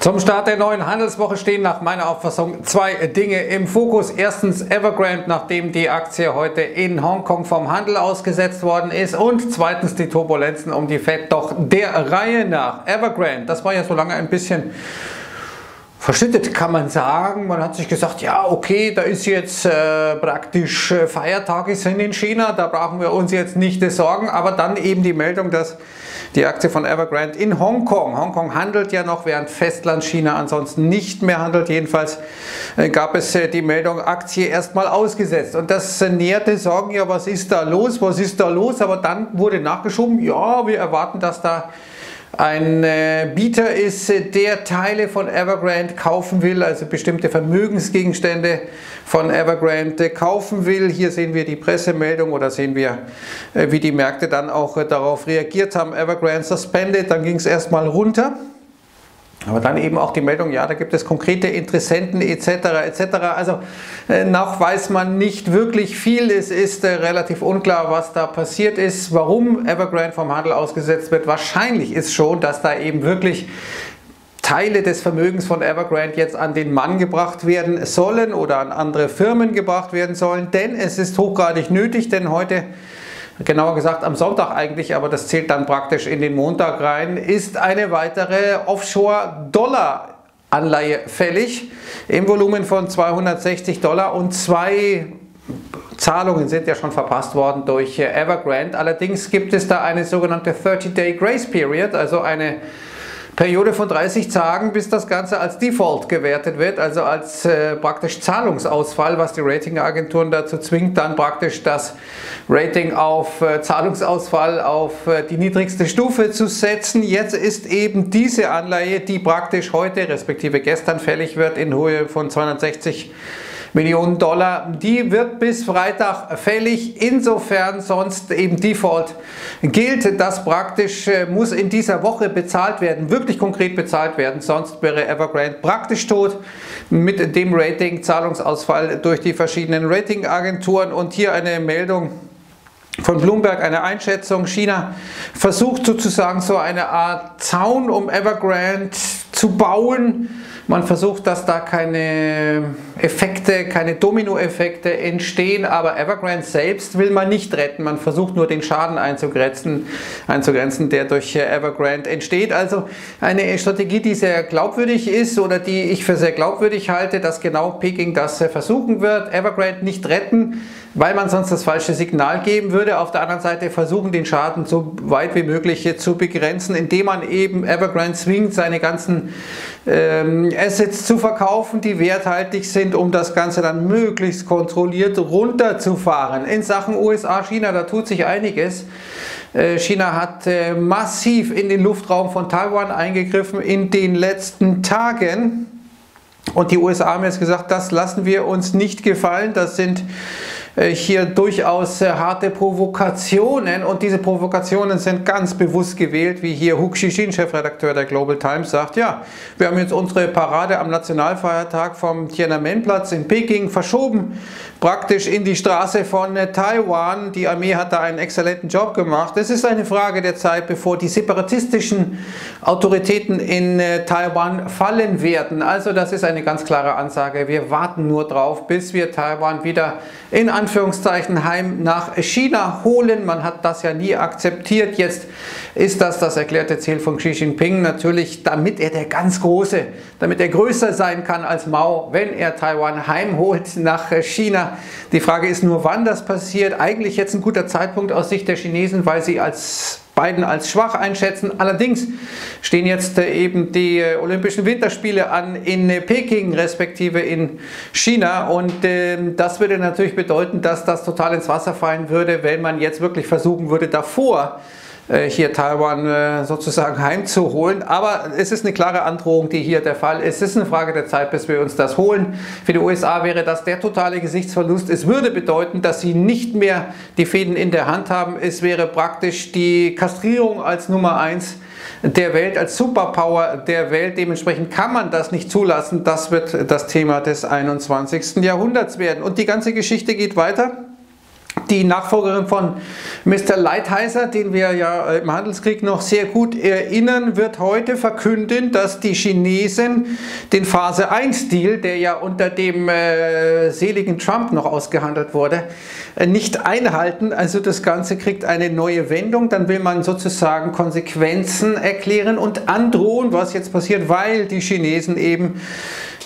Zum Start der neuen Handelswoche stehen nach meiner Auffassung zwei Dinge im Fokus. Erstens Evergrande, nachdem die Aktie heute in Hongkong vom Handel ausgesetzt worden ist. Und zweitens die Turbulenzen um die Fed. Doch der Reihe nach. Evergrande, das war ja so lange ein bisschen verschüttet, kann man sagen. Man hat sich gesagt, ja, okay, da ist jetzt äh, praktisch äh, Feiertage sind in China, da brauchen wir uns jetzt nicht sorgen. Aber dann eben die Meldung, dass die Aktie von Evergrande in Hongkong, Hongkong handelt ja noch, während Festland China ansonsten nicht mehr handelt. Jedenfalls äh, gab es äh, die Meldung, Aktie erstmal ausgesetzt. Und das äh, nährte Sorgen, ja, was ist da los, was ist da los? Aber dann wurde nachgeschoben, ja, wir erwarten, dass da ein äh, Bieter ist, der Teile von Evergrande kaufen will, also bestimmte Vermögensgegenstände von Evergrande kaufen will. Hier sehen wir die Pressemeldung oder sehen wir, äh, wie die Märkte dann auch äh, darauf reagiert haben. Evergrande suspended, dann ging es erstmal runter. Aber dann eben auch die Meldung, ja, da gibt es konkrete Interessenten etc. etc. Also äh, noch weiß man nicht wirklich viel. Es ist äh, relativ unklar, was da passiert ist, warum Evergrande vom Handel ausgesetzt wird. Wahrscheinlich ist schon, dass da eben wirklich Teile des Vermögens von Evergrande jetzt an den Mann gebracht werden sollen oder an andere Firmen gebracht werden sollen, denn es ist hochgradig nötig, denn heute genauer gesagt am Sonntag eigentlich, aber das zählt dann praktisch in den Montag rein, ist eine weitere Offshore-Dollar-Anleihe fällig im Volumen von 260 Dollar und zwei Zahlungen sind ja schon verpasst worden durch Evergrande. Allerdings gibt es da eine sogenannte 30-Day Grace Period, also eine Periode von 30 Tagen, bis das Ganze als Default gewertet wird, also als äh, praktisch Zahlungsausfall, was die Ratingagenturen dazu zwingt, dann praktisch das Rating auf äh, Zahlungsausfall auf äh, die niedrigste Stufe zu setzen. Jetzt ist eben diese Anleihe, die praktisch heute respektive gestern fällig wird, in Höhe von 260 Millionen Dollar. Die wird bis Freitag fällig. Insofern sonst eben Default gilt. Das praktisch äh, muss in dieser Woche bezahlt werden, wirklich konkret bezahlt werden. Sonst wäre Evergrande praktisch tot mit dem Rating Zahlungsausfall durch die verschiedenen Ratingagenturen. Und hier eine Meldung von Bloomberg eine Einschätzung. China versucht sozusagen so eine Art Zaun um Evergrande zu bauen man versucht, dass da keine Effekte, keine Dominoeffekte entstehen, aber Evergrande selbst will man nicht retten. Man versucht nur den Schaden einzugrenzen, einzugrenzen der durch Evergrande entsteht. Also eine Strategie, die sehr glaubwürdig ist oder die ich für sehr glaubwürdig halte, dass genau Peking das versuchen wird. Evergrande nicht retten, weil man sonst das falsche Signal geben würde. Auf der anderen Seite versuchen, den Schaden so weit wie möglich zu begrenzen, indem man eben Evergrande zwingt, seine ganzen ähm, Assets zu verkaufen, die werthaltig sind, um das Ganze dann möglichst kontrolliert runterzufahren. In Sachen USA, China, da tut sich einiges. Äh, China hat äh, massiv in den Luftraum von Taiwan eingegriffen in den letzten Tagen. Und die USA haben jetzt gesagt, das lassen wir uns nicht gefallen. Das sind hier durchaus harte Provokationen und diese Provokationen sind ganz bewusst gewählt, wie hier Hu Xixin, Chefredakteur der Global Times, sagt, ja, wir haben jetzt unsere Parade am Nationalfeiertag vom Tiananmen-Platz in Peking verschoben, praktisch in die Straße von Taiwan. Die Armee hat da einen exzellenten Job gemacht. Es ist eine Frage der Zeit, bevor die separatistischen Autoritäten in äh, Taiwan fallen werden. Also das ist eine ganz klare Ansage. Wir warten nur drauf, bis wir Taiwan wieder in Anführungszeichen heim nach China holen. Man hat das ja nie akzeptiert. Jetzt ist das das erklärte Ziel von Xi Jinping. Natürlich, damit er der ganz Große, damit er größer sein kann als Mao, wenn er Taiwan heimholt nach China. Die Frage ist nur, wann das passiert. Eigentlich jetzt ein guter Zeitpunkt aus Sicht der Chinesen, weil sie als Biden als schwach einschätzen. Allerdings stehen jetzt äh, eben die äh, Olympischen Winterspiele an in äh, Peking respektive in China und ähm, das würde natürlich bedeuten, dass das total ins Wasser fallen würde, wenn man jetzt wirklich versuchen würde, davor hier Taiwan äh, sozusagen heimzuholen. Aber es ist eine klare Androhung, die hier der Fall ist. Es ist eine Frage der Zeit, bis wir uns das holen. Für die USA wäre das der totale Gesichtsverlust. Es würde bedeuten, dass sie nicht mehr die Fäden in der Hand haben. Es wäre praktisch die Kastrierung als Nummer eins der Welt, als Superpower der Welt. Dementsprechend kann man das nicht zulassen. Das wird das Thema des 21. Jahrhunderts werden. Und die ganze Geschichte geht weiter. Die Nachfolgerin von Mr. Lighthizer, den wir ja äh, im Handelskrieg noch sehr gut erinnern, wird heute verkünden, dass die Chinesen den Phase 1 Deal, der ja unter dem äh, seligen Trump noch ausgehandelt wurde, äh, nicht einhalten. Also das Ganze kriegt eine neue Wendung. Dann will man sozusagen Konsequenzen erklären und androhen, was jetzt passiert, weil die Chinesen eben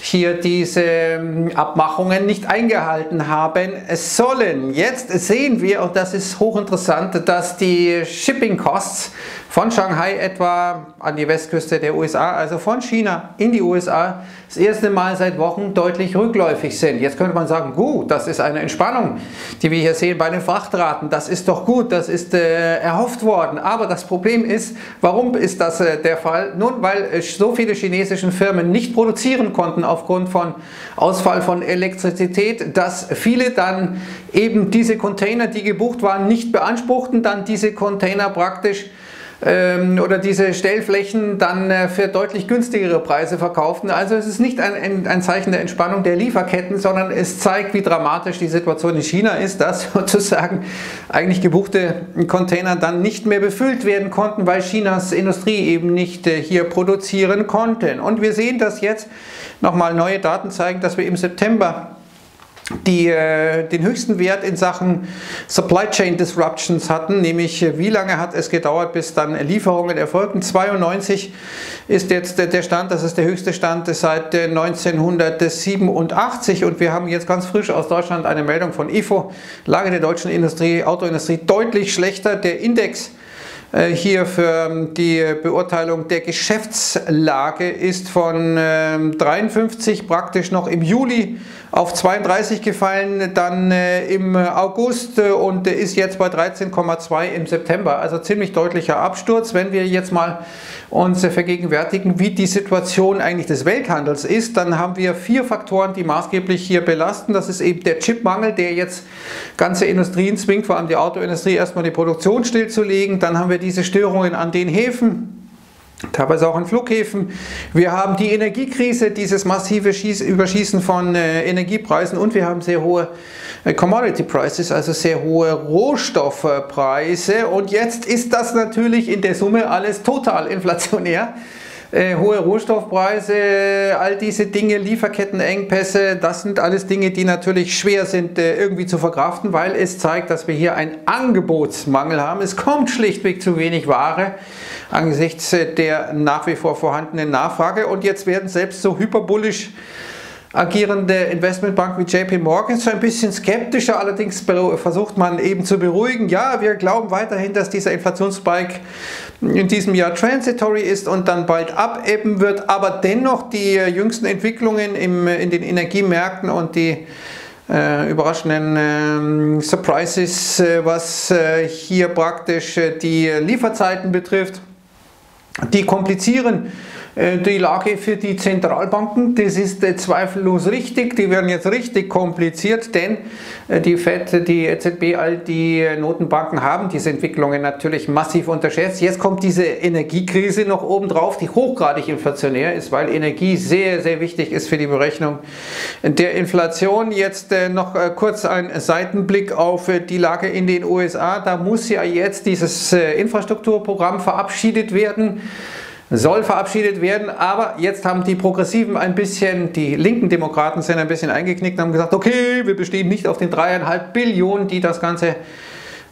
hier diese ähm, Abmachungen nicht eingehalten haben sollen. Jetzt sehen wir, und das ist hochinteressant, dass die Shipping Costs von Shanghai etwa an die Westküste der USA, also von China in die USA, das erste Mal seit Wochen deutlich rückläufig sind. Jetzt könnte man sagen, gut, das ist eine Entspannung, die wir hier sehen bei den Frachtraten. Das ist doch gut, das ist äh, erhofft worden. Aber das Problem ist, warum ist das äh, der Fall? Nun, weil äh, so viele chinesische Firmen nicht produzieren konnten aufgrund von Ausfall von Elektrizität, dass viele dann eben diese Container, die gebucht waren, nicht beanspruchten, dann diese Container praktisch oder diese Stellflächen dann äh, für deutlich günstigere Preise verkauften. Also es ist nicht ein, ein Zeichen der Entspannung der Lieferketten, sondern es zeigt, wie dramatisch die Situation in China ist, dass sozusagen eigentlich gebuchte Container dann nicht mehr befüllt werden konnten, weil Chinas Industrie eben nicht äh, hier produzieren konnten. Und wir sehen, dass jetzt nochmal neue Daten zeigen, dass wir im September die äh, den höchsten Wert in Sachen Supply Chain Disruptions hatten, nämlich äh, wie lange hat es gedauert, bis dann Lieferungen erfolgten. 92 ist jetzt der Stand, das ist der höchste Stand seit 1987 äh, und wir haben jetzt ganz frisch aus Deutschland eine Meldung von IFO, Lage der deutschen Industrie, Autoindustrie deutlich schlechter. Der Index hier für ähm, die Beurteilung der Geschäftslage ist von 53 ähm, praktisch noch im Juli auf 32 gefallen, dann äh, im August äh, und ist jetzt bei 13,2 im September. Also ziemlich deutlicher Absturz. Wenn wir jetzt mal uns vergegenwärtigen, wie die Situation eigentlich des Welthandels ist, dann haben wir vier Faktoren, die maßgeblich hier belasten. Das ist eben der Chipmangel, der jetzt ganze Industrien zwingt, vor allem die Autoindustrie, erstmal die Produktion stillzulegen. Dann haben wir diese Störungen an den Häfen teilweise auch an Flughäfen. Wir haben die Energiekrise, dieses massive Überschießen von äh, Energiepreisen und wir haben sehr hohe äh, Commodity Prices, also sehr hohe Rohstoffpreise. Und jetzt ist das natürlich in der Summe alles total inflationär. Äh, hohe Rohstoffpreise, all diese Dinge, Lieferkettenengpässe, das sind alles Dinge, die natürlich schwer sind äh, irgendwie zu verkraften, weil es zeigt, dass wir hier einen Angebotsmangel haben. Es kommt schlichtweg zu wenig Ware angesichts der nach wie vor vorhandenen Nachfrage. Und jetzt werden selbst so hyperbullisch agierende Investmentbanken wie JP Morgan so ein bisschen skeptischer, allerdings versucht man eben zu beruhigen, ja, wir glauben weiterhin, dass dieser Inflationsspike in diesem Jahr transitory ist und dann bald abebben wird, aber dennoch die jüngsten Entwicklungen im, in den Energiemärkten und die äh, überraschenden äh, Surprises, äh, was äh, hier praktisch äh, die Lieferzeiten betrifft, die komplizieren äh, die Lage für die Zentralbanken. Das ist äh, zweifellos richtig. Die werden jetzt richtig kompliziert, denn äh, die FED, die EZB, all die Notenbanken haben diese Entwicklungen natürlich massiv unterschätzt. Jetzt kommt diese Energiekrise noch obendrauf, die hochgradig inflationär ist, weil Energie sehr, sehr wichtig ist für die Berechnung der Inflation. Jetzt noch kurz ein Seitenblick auf die Lage in den USA. Da muss ja jetzt dieses Infrastrukturprogramm verabschiedet werden soll verabschiedet werden, aber jetzt haben die Progressiven ein bisschen, die linken Demokraten sind ein bisschen eingeknickt und haben gesagt, okay, wir bestehen nicht auf den dreieinhalb Billionen, die das Ganze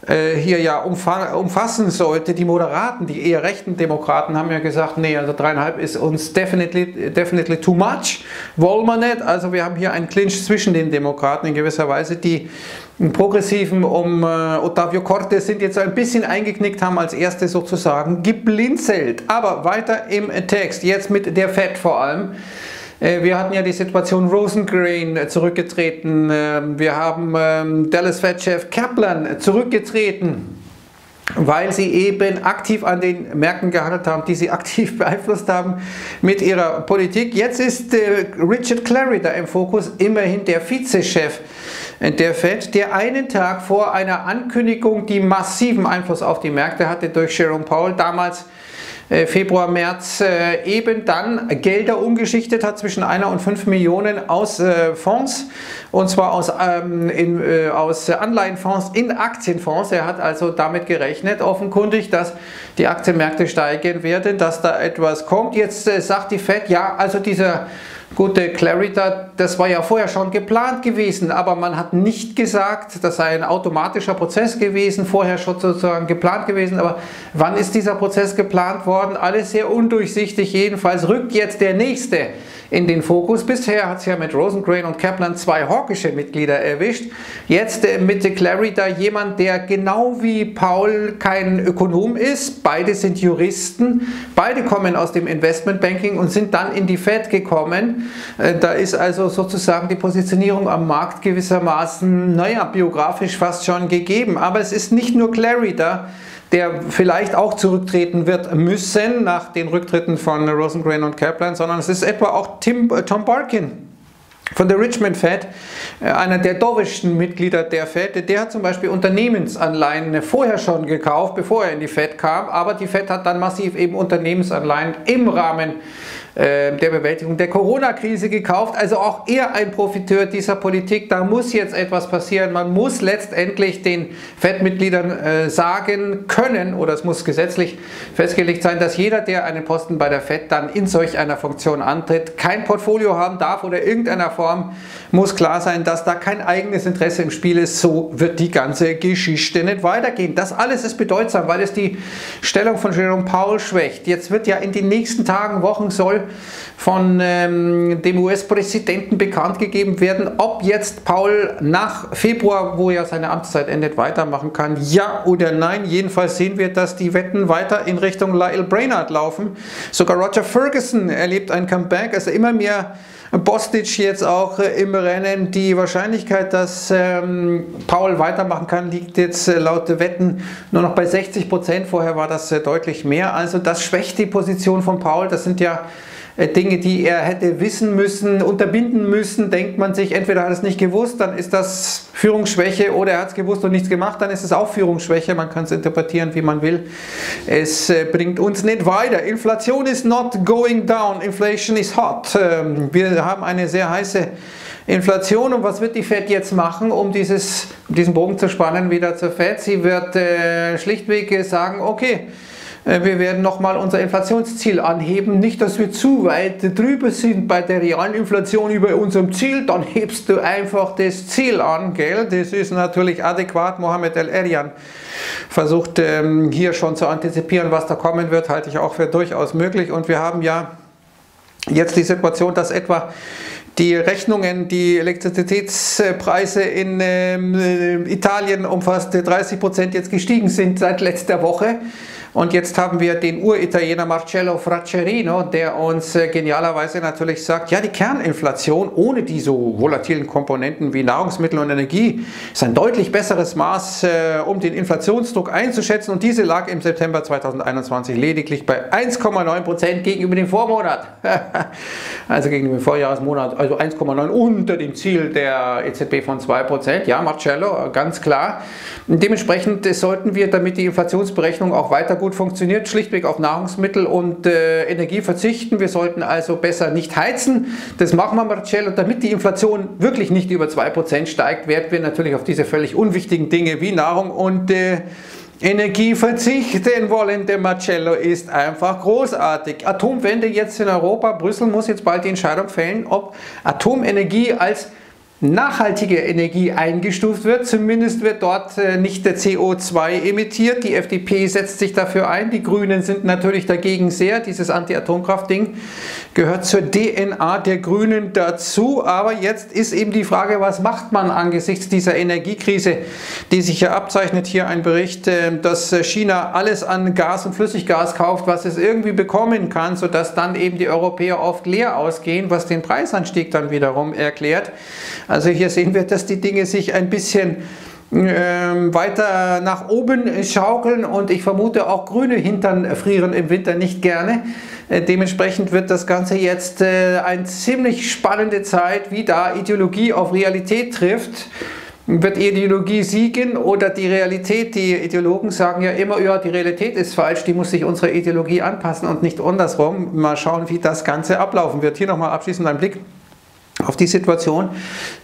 hier ja umfassen sollte. Die Moderaten, die eher rechten Demokraten haben ja gesagt, nee, also dreieinhalb ist uns definitely, definitely too much, wollen wir nicht. Also wir haben hier einen Clinch zwischen den Demokraten in gewisser Weise, die Progressiven um äh, Ottavio Cortes sind jetzt ein bisschen eingeknickt, haben als erste sozusagen geblinzelt. Aber weiter im Text, jetzt mit der FED vor allem. Äh, wir hatten ja die Situation Rosengreen zurückgetreten. Ähm, wir haben ähm, Dallas Fed-Chef Kaplan zurückgetreten weil sie eben aktiv an den Märkten gehandelt haben, die sie aktiv beeinflusst haben mit ihrer Politik. Jetzt ist äh, Richard Clary da im Fokus, immerhin der Vizechef der Fed, der einen Tag vor einer Ankündigung, die massiven Einfluss auf die Märkte hatte durch Jerome Powell, damals äh, Februar, März äh, eben dann Gelder umgeschichtet hat zwischen einer und fünf Millionen aus äh, Fonds und zwar aus, ähm, in, äh, aus Anleihenfonds in Aktienfonds. Er hat also damit gerechnet, offenkundig, dass die Aktienmärkte steigen werden, dass da etwas kommt. Jetzt äh, sagt die Fed, ja, also dieser gute Clarita, das war ja vorher schon geplant gewesen, aber man hat nicht gesagt, das sei ein automatischer Prozess gewesen, vorher schon sozusagen geplant gewesen, aber wann ist dieser Prozess geplant worden? Alles sehr undurchsichtig, jedenfalls rückt jetzt der nächste in den Fokus. Bisher hat es ja mit Rosengrain und Kaplan zwei hawkische Mitglieder erwischt. Jetzt äh, mit Clary da jemand, der genau wie Paul kein Ökonom ist. Beide sind Juristen. Beide kommen aus dem Investmentbanking und sind dann in die Fed gekommen. Äh, da ist also sozusagen die Positionierung am Markt gewissermaßen, naja, biografisch fast schon gegeben. Aber es ist nicht nur Clary da der vielleicht auch zurücktreten wird müssen nach den Rücktritten von Rosengrain und Kaplan, sondern es ist etwa auch Tim, äh, Tom Barkin von der Richmond Fed, äh, einer der dovischsten Mitglieder der Fed, der hat zum Beispiel Unternehmensanleihen vorher schon gekauft, bevor er in die Fed kam, aber die Fed hat dann massiv eben Unternehmensanleihen im Rahmen der Bewältigung der Corona-Krise gekauft. Also auch er ein Profiteur dieser Politik. Da muss jetzt etwas passieren. Man muss letztendlich den FED-Mitgliedern äh, sagen können, oder es muss gesetzlich festgelegt sein, dass jeder, der einen Posten bei der FED dann in solch einer Funktion antritt, kein Portfolio haben darf oder irgendeiner Form muss klar sein, dass da kein eigenes Interesse im Spiel ist. So wird die ganze Geschichte nicht weitergehen. Das alles ist bedeutsam, weil es die Stellung von Jerome Powell schwächt. Jetzt wird ja in den nächsten Tagen, Wochen soll von ähm, dem US-Präsidenten bekannt gegeben werden, ob jetzt Paul nach Februar, wo ja seine Amtszeit endet, weitermachen kann. Ja oder nein. Jedenfalls sehen wir, dass die Wetten weiter in Richtung Lyle Brainard laufen. Sogar Roger Ferguson erlebt ein Comeback. Also immer mehr Bostic jetzt auch äh, im Rennen. Die Wahrscheinlichkeit, dass ähm, Paul weitermachen kann, liegt jetzt äh, laut Wetten nur noch bei 60 Prozent. Vorher war das äh, deutlich mehr. Also das schwächt die Position von Paul. Das sind ja Dinge, die er hätte wissen müssen, unterbinden müssen, denkt man sich, entweder hat es nicht gewusst, dann ist das Führungsschwäche oder er hat es gewusst und nichts gemacht, dann ist es auch Führungsschwäche. Man kann es interpretieren, wie man will. Es äh, bringt uns nicht weiter. Inflation is not going down, inflation is hot. Ähm, wir haben eine sehr heiße Inflation und was wird die Fed jetzt machen, um dieses, diesen Bogen zu spannen wieder zur Fed? Sie wird äh, schlichtweg sagen, okay, äh, wir werden nochmal unser Inflationsziel anheben. Nicht, dass wir zu weit drüber sind bei der realen Inflation über unserem Ziel, dann hebst du einfach das Ziel an, gell? Das ist natürlich adäquat. Mohamed El-Erian versucht ähm, hier schon zu antizipieren, was da kommen wird, halte ich auch für durchaus möglich. Und wir haben ja jetzt die Situation, dass etwa die Rechnungen, die Elektrizitätspreise in äh, Italien um fast 30 Prozent jetzt gestiegen sind seit letzter Woche. Und jetzt haben wir den Uritaliener Marcello Fraccerino, der uns äh, genialerweise natürlich sagt, ja, die Kerninflation ohne die so volatilen Komponenten wie Nahrungsmittel und Energie ist ein deutlich besseres Maß, äh, um den Inflationsdruck einzuschätzen. Und diese lag im September 2021 lediglich bei 1,9 Prozent gegenüber dem Vormonat. also gegenüber dem Vorjahresmonat, also 1,9% unter dem Ziel der EZB von 2 Prozent. Ja, Marcello, ganz klar. Dementsprechend sollten wir, damit die Inflationsberechnung auch weiter gut funktioniert, schlichtweg auf Nahrungsmittel und äh, Energie verzichten. Wir sollten also besser nicht heizen. Das machen wir, Marcello. Damit die Inflation wirklich nicht über 2% steigt, werden wir natürlich auf diese völlig unwichtigen Dinge wie Nahrung und äh, Energie verzichten wollen. Der Marcello ist einfach großartig. Atomwende jetzt in Europa. Brüssel muss jetzt bald die Entscheidung fällen, ob Atomenergie als nachhaltige Energie eingestuft wird. Zumindest wird dort äh, nicht der CO2 emittiert. Die FDP setzt sich dafür ein. Die Grünen sind natürlich dagegen sehr. Dieses Anti-Atomkraft-Ding gehört zur DNA der Grünen dazu. Aber jetzt ist eben die Frage, was macht man angesichts dieser Energiekrise, die sich ja abzeichnet. Hier ein Bericht, äh, dass China alles an Gas und Flüssiggas kauft, was es irgendwie bekommen kann, sodass dann eben die Europäer oft leer ausgehen, was den Preisanstieg dann wiederum erklärt. Also hier sehen wir, dass die Dinge sich ein bisschen ähm, weiter nach oben schaukeln und ich vermute auch grüne Hintern frieren im Winter nicht gerne. Äh, dementsprechend wird das Ganze jetzt äh, eine ziemlich spannende Zeit, wie da Ideologie auf Realität trifft. Wird Ideologie siegen oder die Realität? Die Ideologen sagen ja immer, ja, die Realität ist falsch, die muss sich unserer Ideologie anpassen und nicht andersrum. Mal schauen, wie das Ganze ablaufen wird. Hier nochmal abschließend ein Blick auf die Situation,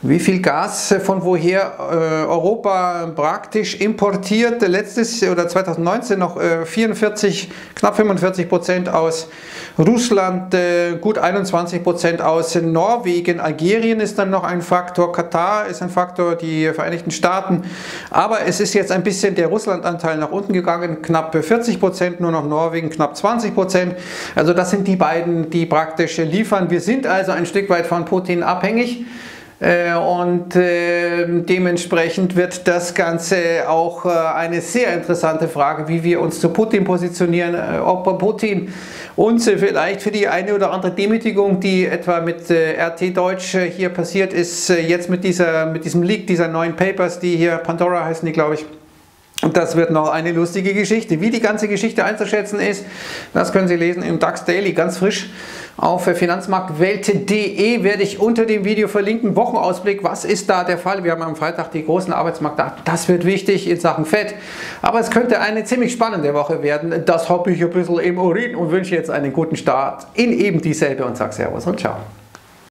wie viel Gas von woher äh, Europa praktisch importiert. Letztes oder 2019 noch äh, 44, knapp 45 Prozent aus Russland, äh, gut 21 Prozent aus Norwegen. Algerien ist dann noch ein Faktor, Katar ist ein Faktor, die Vereinigten Staaten. Aber es ist jetzt ein bisschen der Russlandanteil nach unten gegangen, knapp 40 Prozent, nur noch Norwegen knapp 20 Prozent. Also das sind die beiden, die praktisch liefern. Wir sind also ein Stück weit von Putin abhängig. Äh, und äh, dementsprechend wird das Ganze auch äh, eine sehr interessante Frage, wie wir uns zu Putin positionieren, ob Putin uns vielleicht für die eine oder andere Demütigung, die etwa mit RT Deutsch hier passiert ist, jetzt mit, dieser, mit diesem Leak dieser neuen Papers, die hier Pandora heißen die, glaube ich, und das wird noch eine lustige Geschichte. Wie die ganze Geschichte einzuschätzen ist, das können Sie lesen im DAX Daily, ganz frisch. Auf finanzmarktwelt.de werde ich unter dem Video verlinken. Wochenausblick, was ist da der Fall? Wir haben am Freitag die großen Arbeitsmarktdaten. Das wird wichtig in Sachen Fett. Aber es könnte eine ziemlich spannende Woche werden. Das habe ich ein bisschen im Urin und wünsche jetzt einen guten Start in eben dieselbe und sage Servus und Ciao.